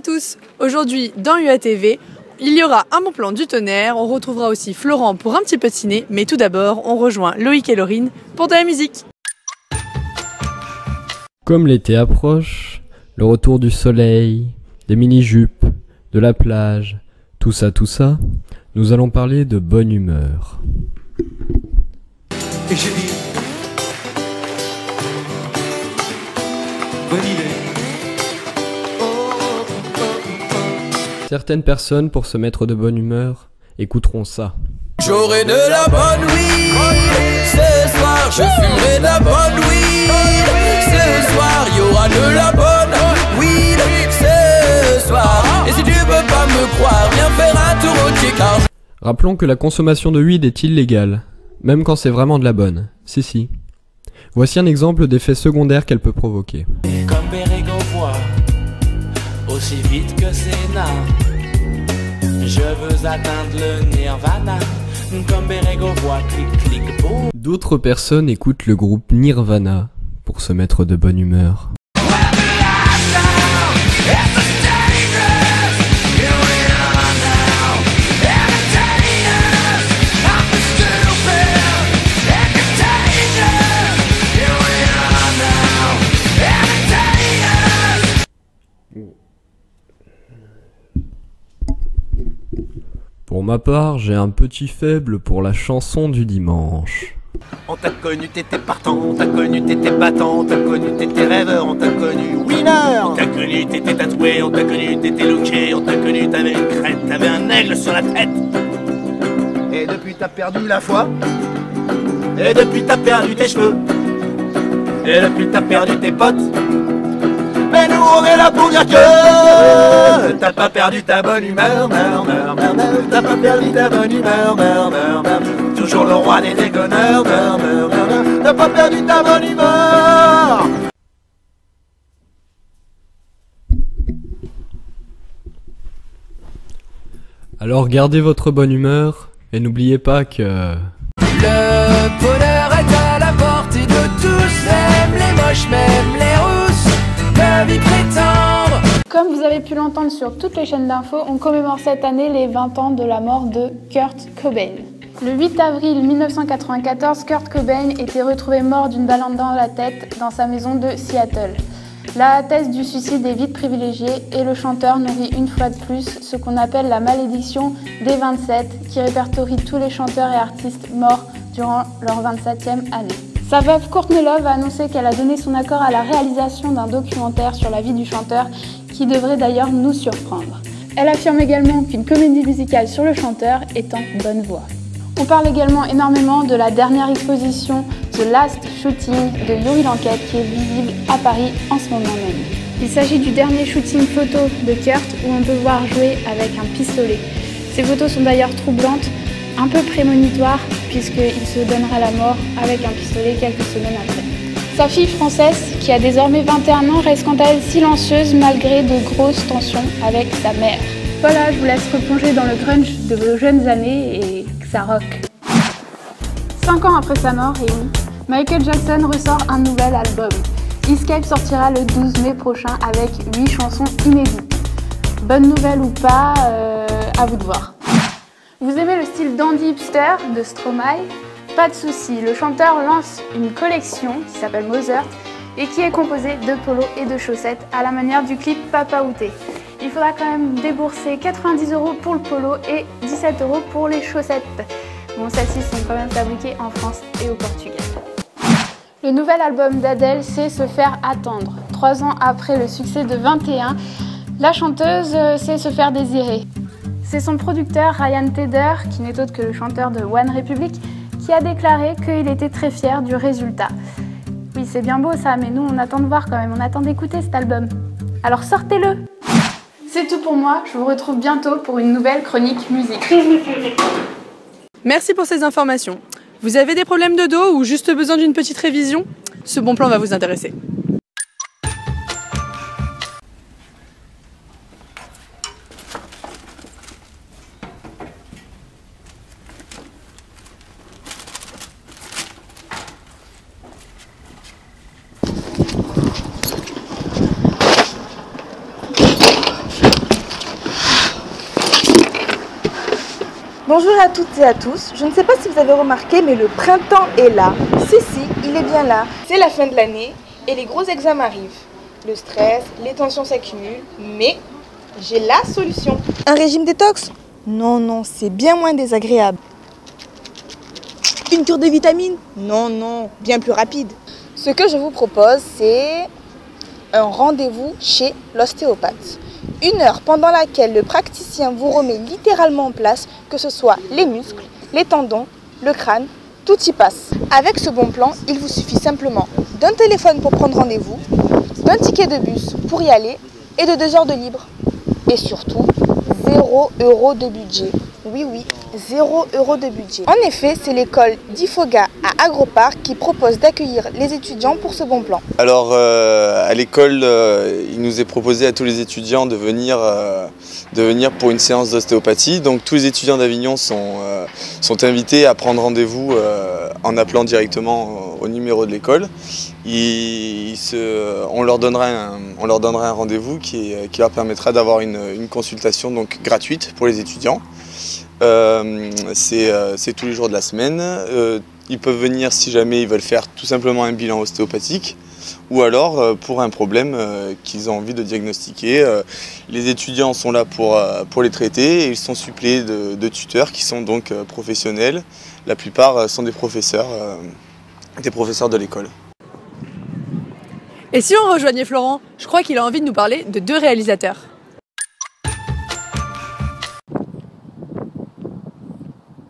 à tous Aujourd'hui, dans UATV, il y aura un bon plan du tonnerre, on retrouvera aussi Florent pour un petit peu de ciné, mais tout d'abord, on rejoint Loïc et Laurine pour de la musique. Comme l'été approche, le retour du soleil, des mini-jupes, de la plage, tout ça, tout ça, nous allons parler de bonne humeur. Et j'ai dit Bonne idée Certaines personnes, pour se mettre de bonne humeur, écouteront ça. J'aurai de la bonne weed Ce soir je fumerai de la bonne weed Ce soir il y aura de la bonne weed Ce soir Et si tu veux pas me croire Viens faire un tour au check car Rappelons que la consommation de weed est illégale, même quand c'est vraiment de la bonne. Si si. Voici un exemple d'effet secondaire qu'elle peut provoquer. Comme Bérégo voit, D'autres personnes écoutent le groupe Nirvana pour se mettre de bonne humeur. Ma part, j'ai un petit faible pour la chanson du dimanche. On t'a connu, t'étais partant, on t'a connu, t'étais battant, on t'a connu, t'étais rêveur, on t'a connu winner. On t'a connu, t'étais tatoué, on t'a connu, t'étais looké, on t'a connu, t'avais une crête, t'avais un aigle sur la tête. Et depuis t'as perdu la foi. Et depuis t'as perdu tes cheveux. Et depuis t'as perdu tes potes. Mais nous on est là pour dire que t'as pas perdu ta bonne humeur, meur, meur, meur, meur. T'as pas perdu ta bonne humeur, meur, meur, meur. Toujours le roi des déconneurs, meur, meur, meur, meur. T'as pas perdu ta bonne humeur. Alors gardez votre bonne humeur et n'oubliez pas que... Le bonheur est à la portée de tous, même les moches, même les rousses, peuvent y prétendre. Comme avez pu l'entendre sur toutes les chaînes d'infos, on commémore cette année les 20 ans de la mort de Kurt Cobain. Le 8 avril 1994, Kurt Cobain était retrouvé mort d'une balle dans la tête dans sa maison de Seattle. La thèse du suicide est vite privilégiée et le chanteur nourrit une fois de plus ce qu'on appelle la malédiction des 27 qui répertorie tous les chanteurs et artistes morts durant leur 27e année. Sa veuve Courtney Love a annoncé qu'elle a donné son accord à la réalisation d'un documentaire sur la vie du chanteur qui devrait d'ailleurs nous surprendre. Elle affirme également qu'une comédie musicale sur le chanteur est en bonne voie. On parle également énormément de la dernière exposition The Last Shooting de Yuri Lanquette qui est visible à Paris en ce moment même. Il s'agit du dernier shooting photo de Kurt où on peut voir jouer avec un pistolet. Ces photos sont d'ailleurs troublantes, un peu prémonitoires puisqu'il se donnera la mort avec un pistolet quelques semaines après. Sa fille française, qui a désormais 21 ans, reste quant à elle silencieuse malgré de grosses tensions avec sa mère. Voilà, je vous laisse replonger dans le grunge de vos jeunes années et que ça rock. Cinq ans après sa mort, et oui, Michael Jackson ressort un nouvel album. Escape sortira le 12 mai prochain avec 8 chansons inédites. Bonne nouvelle ou pas, euh, à vous de voir. Vous aimez le style dandy hipster de Stromae? Pas de souci, le chanteur lance une collection qui s'appelle Mozart et qui est composée de polos et de chaussettes à la manière du clip Papa Outé. Il faudra quand même débourser 90 euros pour le polo et 17 euros pour les chaussettes. Bon, celles-ci sont quand même fabriquées en France et au Portugal. Le nouvel album d'Adèle sait se faire attendre. Trois ans après le succès de 21, la chanteuse euh, sait se faire désirer. C'est son producteur Ryan Tedder, qui n'est autre que le chanteur de One Republic, a déclaré qu'il était très fier du résultat. Oui, c'est bien beau ça, mais nous on attend de voir quand même, on attend d'écouter cet album. Alors sortez-le C'est tout pour moi, je vous retrouve bientôt pour une nouvelle chronique musique. Merci pour ces informations. Vous avez des problèmes de dos ou juste besoin d'une petite révision? Ce bon plan va vous intéresser. Bonjour à toutes et à tous. Je ne sais pas si vous avez remarqué, mais le printemps est là. Si, si, il est bien là. C'est la fin de l'année et les gros examens arrivent. Le stress, les tensions s'accumulent, mais j'ai la solution. Un régime détox? Non, non, c'est bien moins désagréable. Une cure de vitamines? Non, non, bien plus rapide. Ce que je vous propose, c'est un rendez-vous chez l'ostéopathe. Une heure pendant laquelle le praticien vous remet littéralement en place, que ce soit les muscles, les tendons, le crâne, tout y passe. Avec ce bon plan, il vous suffit simplement d'un téléphone pour prendre rendez-vous, d'un ticket de bus pour y aller et de deux heures de libre. Et surtout, 0 euros de budget. Oui, oui, 0 euros de budget. En effet, c'est l'école d'Ifoga à Agropark qui propose d'accueillir les étudiants pour ce bon plan. Alors, euh, à l'école, euh, il nous est proposé à tous les étudiants de venir, euh, de venir pour une séance d'ostéopathie. Donc, tous les étudiants d'Avignon sont, sont invités à prendre rendez-vous en appelant directement au numéro de l'école. On leur donnera un, un rendez-vous qui, qui leur permettra d'avoir une, une consultation donc, gratuite pour les étudiants. Euh, c'est euh, c'est tous les jours de la semaine. Euh, ils peuvent venir si jamais ils veulent faire tout simplement un bilan ostéopathique ou alors pour un problème qu'ils ont envie de diagnostiquer. Les étudiants sont là pour, pour les traiter et ils sont suppléés de, de tuteurs qui sont donc professionnels. La plupart sont des professeurs, des professeurs de l'école. Et si on rejoignait Florent, je crois qu'il a envie de nous parler de deux réalisateurs.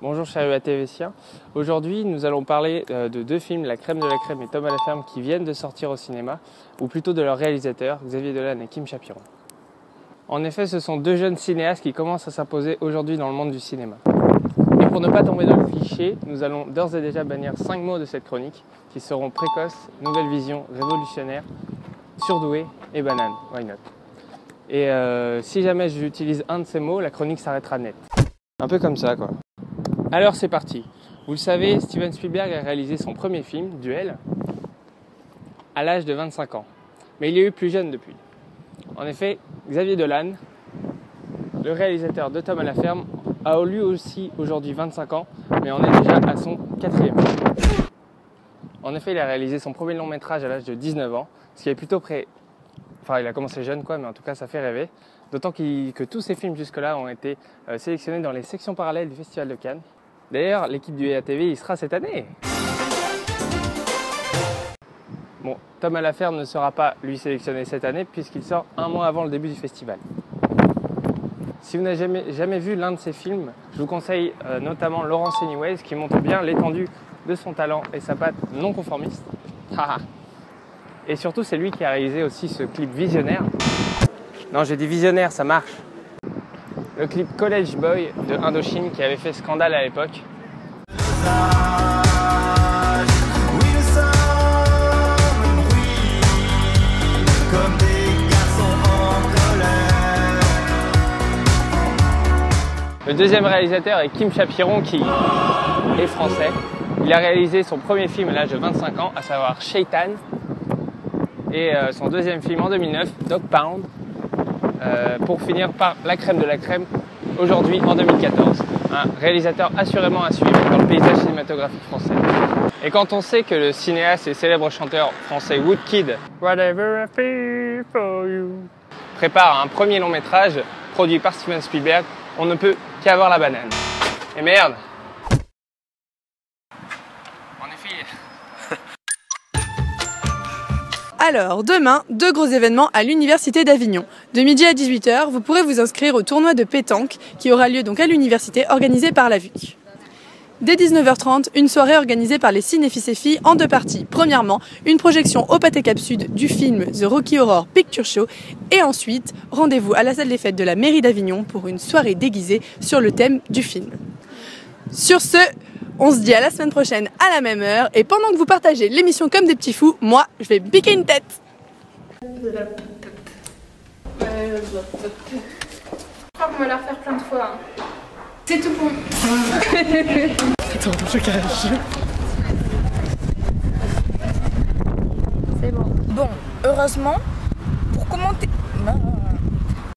Bonjour chers UATVciens. Aujourd'hui nous allons parler euh, de deux films, La crème de la crème et Tom à la ferme qui viennent de sortir au cinéma, ou plutôt de leurs réalisateurs, Xavier Dolan et Kim Chapiron. En effet ce sont deux jeunes cinéastes qui commencent à s'imposer aujourd'hui dans le monde du cinéma. Et pour ne pas tomber dans le cliché, nous allons d'ores et déjà bannir cinq mots de cette chronique qui seront précoce, nouvelle vision, révolutionnaire, surdoué et banane. Why not? Et euh, si jamais j'utilise un de ces mots, la chronique s'arrêtera net. Un peu comme ça quoi. Alors c'est parti. Vous le savez, Steven Spielberg a réalisé son premier film, Duel, à l'âge de 25 ans. Mais il est eu plus jeune depuis. En effet, Xavier Dolan, le réalisateur de Tom à la ferme, a lui aussi aujourd'hui 25 ans, mais en est déjà à son quatrième. En effet, il a réalisé son premier long métrage à l'âge de 19 ans, ce qui est plutôt près. Enfin, il a commencé jeune, quoi, mais en tout cas, ça fait rêver. D'autant que tous ses films jusque-là ont été euh, sélectionnés dans les sections parallèles du Festival de Cannes. D'ailleurs, l'équipe du EATV y sera cette année. Bon, Tom à la ferme ne sera pas lui sélectionné cette année puisqu'il sort un mois avant le début du festival. Si vous n'avez jamais, jamais vu l'un de ses films, je vous conseille euh, notamment Laurence Anyways qui montre bien l'étendue de son talent et sa patte non conformiste. Et surtout, c'est lui qui a réalisé aussi ce clip visionnaire. Non, j'ai dit visionnaire, ça marche. Le clip College Boy de Indochine qui avait fait scandale à l'époque. Le deuxième réalisateur est Kim Chapiron qui est français. Il a réalisé son premier film à l'âge de 25 ans, à savoir Shaitan. Et euh, son deuxième film en 2009, Dog Pound. Euh, pour finir par La crème de la crème, aujourd'hui en 2014. Un réalisateur assurément à suivre dans le paysage cinématographique français. Et quand on sait que le cinéaste et célèbre chanteur français Woodkid, Whatever I feel for you, prépare un premier long métrage produit par Steven Spielberg, on ne peut qu'avoir la banane. Et merde Alors, demain, deux gros événements à l'Université d'Avignon. De midi à 18h, vous pourrez vous inscrire au tournoi de pétanque qui aura lieu donc à l'université organisé par la VUC. Dès 19h30, une soirée organisée par les Cinéphiles et filles en deux parties. Premièrement, une projection au Pâté Cap Sud du film The Rocky Horror Picture Show. Et ensuite, rendez-vous à la salle des fêtes de la mairie d'Avignon pour une soirée déguisée sur le thème du film. Sur ce, on se dit à la semaine prochaine à la même heure. Et pendant que vous partagez l'émission comme des petits fous, moi, je vais piquer une tête. Je crois qu'on va la refaire plein de fois. hein. C'est tout bon. Bon, heureusement, pour commenter,